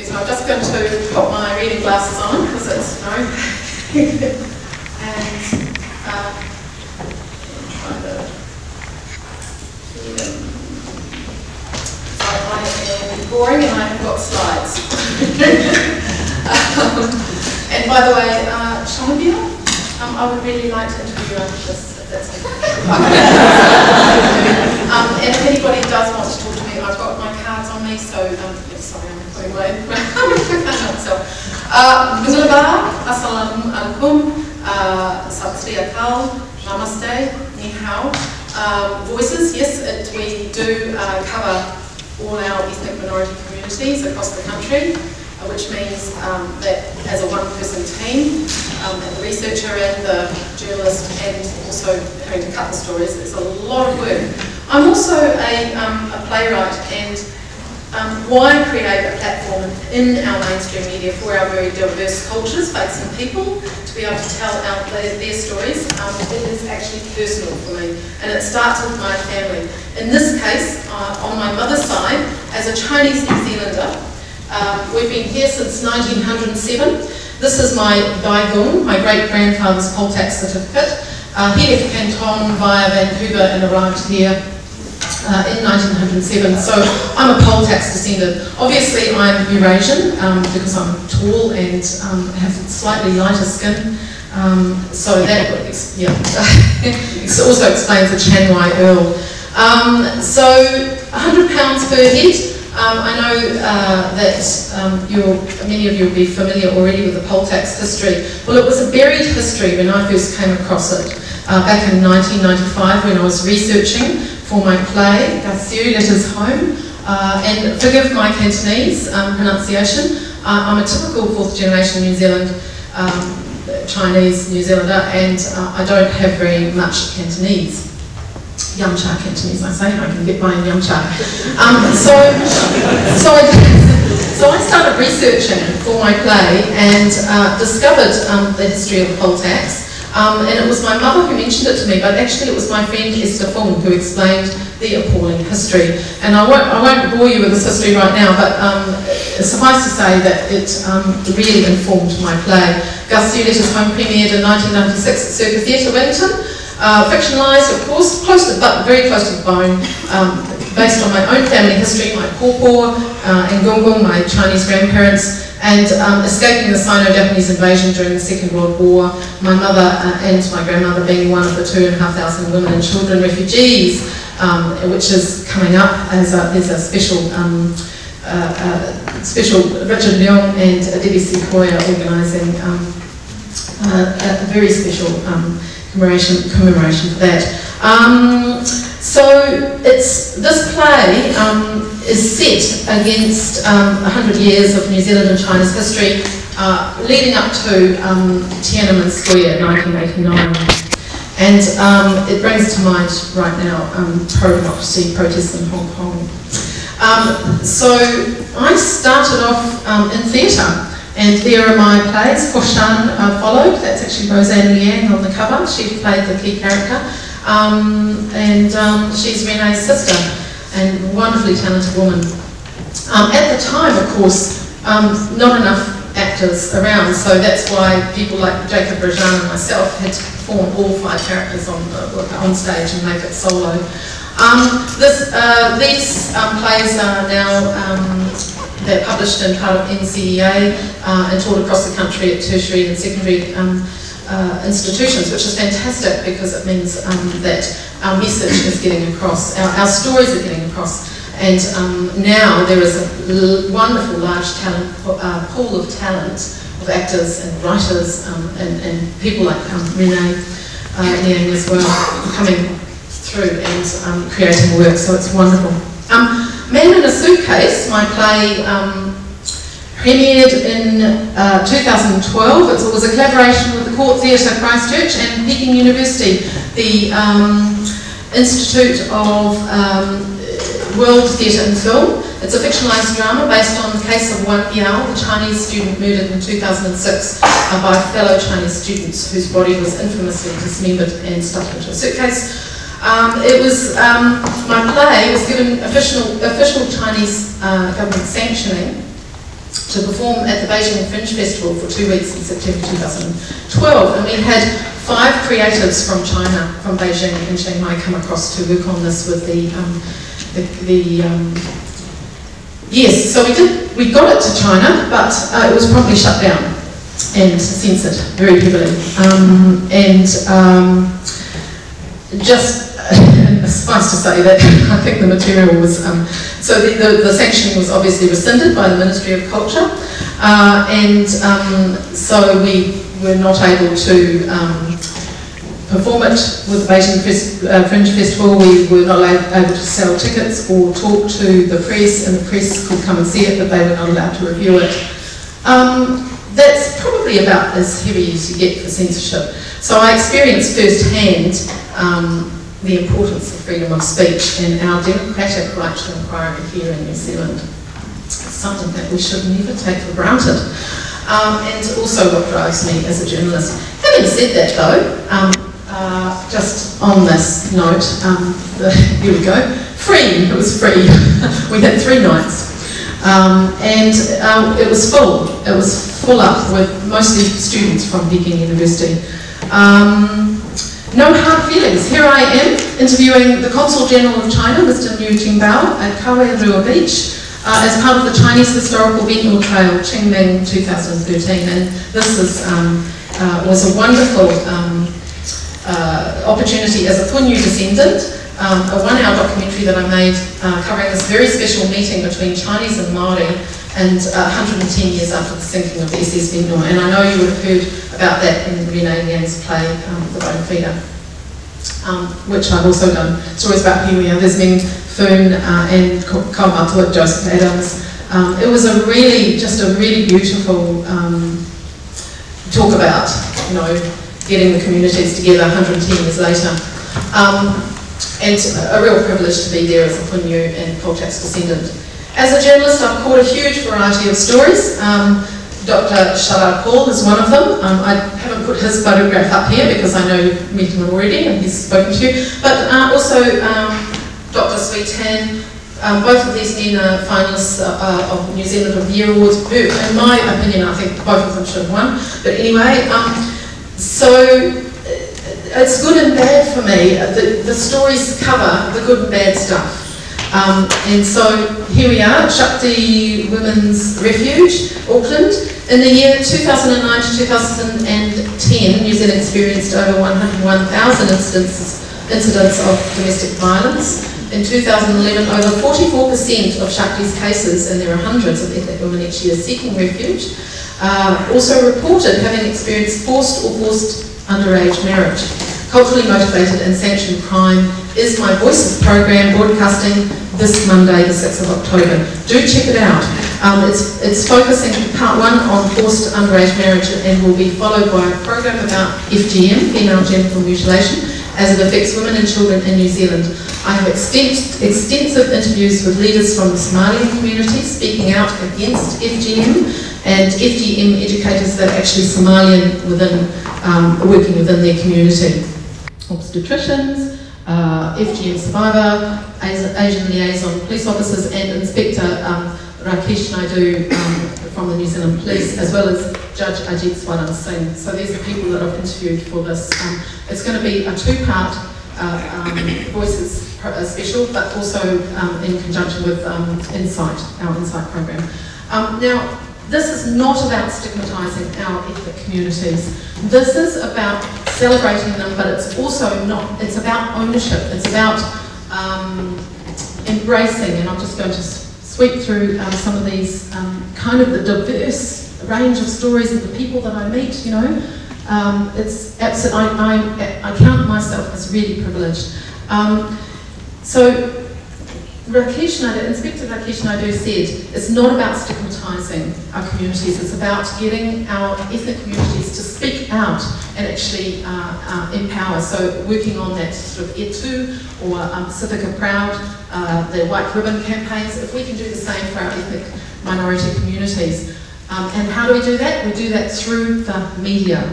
Yes, I'm just going to put my reading glasses on because it's, no. and, uh, try to, yeah. So I am boring and I have got slides. um, and by the way, uh, Shanabia, um, I would really like to interview you after this, if that's okay. um, and if anybody does want to talk to me, I've got my cards on me, so, um, myself. Uh, Guzulabar, Assalamu alaikum, uh, Sat Namaste, Ni Hao. Um, voices, yes, it, we do uh, cover all our ethnic minority communities across the country, uh, which means um, that as a one-person team, um, the researcher and the journalist, and also having to cut the stories, it's a lot of work. I'm also a, um, a playwright, and um, why create a platform in our mainstream media for our very diverse cultures, faiths and people to be able to tell our, their, their stories? Um, it is actually personal for me and it starts with my family. In this case, uh, on my mother's side, as a Chinese New Zealander, um, we've been here since 1907. This is my Daigung, my great-grandfather's poll tax certificate. Uh, he left Canton via Vancouver and arrived here uh, in 1907. So I'm a poll tax descendant. Obviously I'm Eurasian um, because I'm tall and um, have slightly lighter skin. Um, so that yeah, also explains the Chanwai Earle. Um, so 100 pounds per head. Um, I know uh, that um, many of you will be familiar already with the poll tax history. Well, it was a buried history when I first came across it uh, back in 1995 when I was researching for my play, Ka Shue Letters Home. Uh, and forgive my Cantonese um, pronunciation. Uh, I'm a typical fourth generation New Zealand um, Chinese New Zealander and uh, I don't have very much Cantonese. Yamcha Cantonese, I say, I can get by in Yamcha. Um, so, so, I, so I started researching for my play and uh, discovered um, the history of poll tax. Um, and it was my mother who mentioned it to me, but actually it was my friend Esther Fung who explained the appalling history. And I won't, I won't bore you with this history right now, but um, suffice to say that it um, really informed my play. Gus Letters Home premiered in 1996 at Circa Theatre Wellington. Uh, fictionalised, of course, close to, but very close to the bone, um, based on my own family history, my pawpaw uh, and Gung my Chinese grandparents, and um, escaping the Sino-Japanese invasion during the Second World War, my mother uh, and my grandmother being one of the two and a half thousand women and children refugees, um, which is coming up as a, as a special um, uh, uh, special Richard Leong and Debbie Sequoia organising um, uh, a very special um, commemoration, commemoration for that. Um, so it's this play is set against um, 100 years of New Zealand and China's history, uh, leading up to um, Tiananmen Square 1989. And um, it brings to mind right now um, pro-democracy protests in Hong Kong. Um, so I started off um, in theatre, and there are my plays. Foh Sarn uh, followed, that's actually Roseanne Liang on the cover, she played the key character. and she's Renee's sister and wonderfully talented woman. Um, at the time, of course, um, not enough actors around, so that's why people like Jacob Rajan and myself had to perform all five characters on, uh, on stage and make it solo. Um, this, uh, these um, plays are now um, they're published in part of NCEA uh, and taught across the country at tertiary and secondary um, uh, institutions, which is fantastic because it means um, that our message is getting across, our, our stories are getting across. And um, now there is a wonderful large talent, uh, pool of talent of actors and writers um, and, and, people like um, Renee uh, as well coming through and um, creating work, so it's wonderful. Um, Man in a Suitcase, my play um, premiered in uh, 2012. It was a collaboration with the Court Theatre Christchurch and Peking University, the um, Institute of um, World Theatre and Film. It's a fictionalised drama based on the case of Wang Yao, the Chinese student murdered in 2006 uh, by fellow Chinese students whose body was infamously dismembered and stuffed into a suitcase. Um, it was, um, my play was given official, official Chinese uh, government sanctioning to perform at the Beijing Fringe Festival for two weeks in September 2012. And we had five creatives from China, from Beijing and Shanghai, come across to work on this with the, um, the, the um, yes, so we did, we got it to China, but uh, it was promptly shut down and censored very heavily. Um, and um, just suffice to say that I think the material was, um, so the, the, the, sanctioning was obviously rescinded by the Ministry of Culture, uh, and um, so we were not able to um, perform it with the Beijing uh, Fringe Festival. We were not able to sell tickets or talk to the press, and the press could come and see it, but they were not allowed to review it. Um, that's probably about as heavy as you get for censorship. So I experienced firsthand um, the importance of freedom of speech and our democratic right to inquiry here in New Zealand. It's something that we should never take for granted. Um, and also what drives me as a journalist. Having said that though, um, uh, just on this note, um, the, here we go, free, it was free. we had three nights. Um, and uh, it was full, it was full up with mostly students from Peking University. No hard feelings. Here I am interviewing the Consul General of China, Mr. Niu Qingbao, at Kawerua Beach uh, as part of the Chinese Historical Beetle Trail Qingming 2013. And this is, um, uh, was a wonderful um, uh, opportunity as a Panyu descendant, um, a one-hour documentary that I made uh, covering this very special meeting between Chinese and Maori and uh, 110 years after the sinking of the SS Ventnor. And I know you would have heard about that in Renee Liang's play, um, The Bone Feeder, um, which I've also done stories about here we are, there's Ming Foon uh, and Kaumatua Joseph Adams. Um, it was a really, just a really beautiful um, talk about, you know, getting the communities together 110 years later. Um, and a real privilege to be there as a Panyu and Kolchak's descendant. As a journalist, I've caught a huge variety of stories. Um, Dr. Sharad Paul is one of them. Um, I haven't put his photograph up here because I know you've met him already and he's spoken to you. But uh, also um, Dr. Swee Tan, um, both of these men are finalists uh, of New Zealand of the Year Awards. In my opinion, I think both of them should have won. But anyway, um, so it's good and bad for me. The, the stories cover the good and bad stuff. Um, and so here we are, Shakti Women's Refuge, Auckland. In the year 2009 to 2010, New Zealand experienced over 101,000 incidents, incidents of domestic violence. In 2011, over 44% of Shakti's cases, and there are hundreds of ethnic women each year seeking refuge, uh, also reported having experienced forced or forced underage marriage. Culturally motivated and sanctioned crime is my Voices program broadcasting this Monday, the 6th of October. Do check it out. Um, it's, it's focusing part one on forced underage marriage and will be followed by a program about FGM, female genital mutilation, as it affects women and children in New Zealand. I have extensive interviews with leaders from the Somalian community speaking out against FGM and FGM educators that are actually Somalian within, um, working within their community. Obstetricians, uh, FGM survivor, Asian liaison police officers and Inspector um, Rakesh Naidu um, from the New Zealand Police, as well as Judge Ajit Swaran Singh. So these are people that I've interviewed for this. Um, it's going to be a two-part uh, um, Voices special, but also um, in conjunction with um, Insight, our Insight program. now, this is not about stigmatising our ethnic communities. This is about celebrating them, but it's also not, it's about ownership. It's about um, embracing, and I'm just going to sweep through um, some of these um, kind of the diverse range of stories of the people that I meet, you know. Um, it's absolutely, I, I, I, count myself as really privileged. Um, so Rakesh Naidu, Inspector Rakesh Naidu said, it's not about stigmatising our communities, it's about getting our ethnic communities to speak out and actually uh, uh, empower. So working on that sort of etu or um, Proud, uh, the white ribbon campaigns, if we can do the same for our ethnic minority communities. Um, and how do we do that? We do that through the media.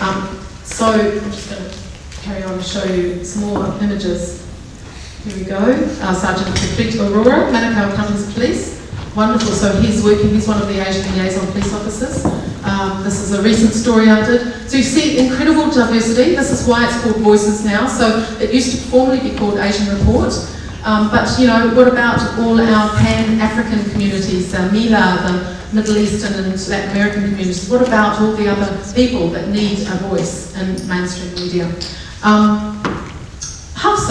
Um, so I'm just going to carry on and show you some more images. Here we go. Our Sergeant Gurpreet Arora, Manukau Counties Police. wonderful. So he's working, he's one of the Asian liaison police officers. Um, this is a recent story I did. So you see incredible diversity. This is why it's called Voices now. So it used to formerly be called Asian Report. Um, but, you know, what about all our Pan-African communities, uh, MELAA, the Middle Eastern and Latin American communities? What about all the other people that need a voice in mainstream media? Um,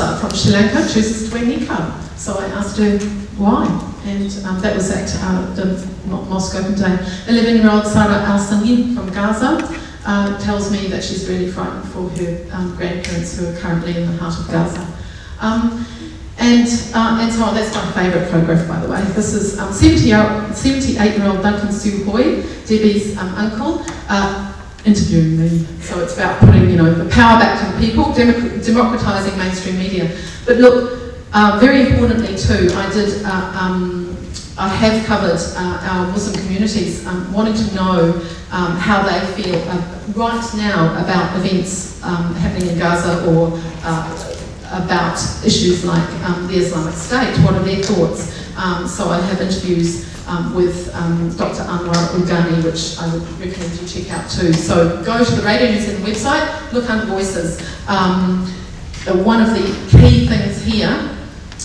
Hafsa from Sri Lanka chooses to wear niqab. So I asked her why, and um, that was at uh, the Mosque Open Day. 11-year-old Sarah Al-Sanin from Gaza uh, tells me that she's really frightened for her um, grandparents who are currently in the heart of Gaza. Um, and, uh, and so that's my favourite photograph by the way. This is 78-year-old um, Duncan Siu Hoi, Debbie's um, uncle, uh, interviewing me. So it's about putting you know, the power back to the people, democratising mainstream media. But look, uh, very importantly too, I did, uh, um, I have covered uh, our Muslim communities um, wanting to know um, how they feel uh, right now about events um, happening in Gaza or uh, about issues like um, the Islamic State. What are their thoughts? Um, so I have interviews um, with um, Dr. Anwar Ghani, which I would recommend you check out too. So go to the Radio New Zealand website, look under Voices. Um, one of the key things here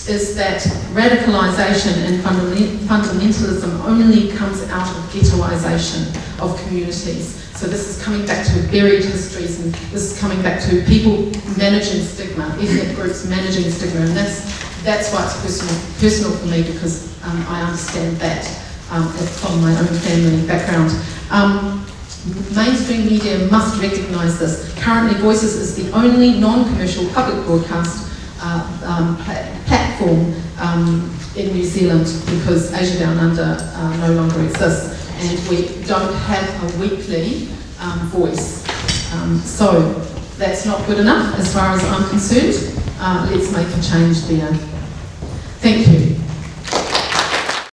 is that radicalisation and fundamentalism only comes out of ghettoisation of communities. So this is coming back to buried histories and this is coming back to people managing stigma, ethnic groups managing stigma, and that's, that's why it's personal, personal for me because um, I understand that um, from my own family background. Um, mainstream media must recognise this. Currently Voices is the only non-commercial public broadcast uh, um, platform um, in New Zealand because Asia Down Under uh, no longer exists and we don't have a weekly um, voice. So that's not good enough as far as I'm concerned. Uh, let's make a change there. Thank you.